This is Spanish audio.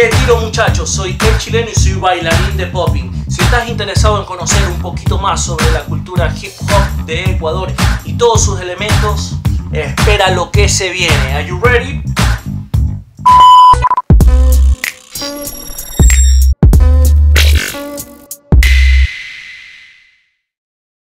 ¿Qué tiro muchachos? Soy el chileno y soy bailarín de popping. Si estás interesado en conocer un poquito más sobre la cultura hip hop de Ecuador y todos sus elementos, espera lo que se viene. Are you ready?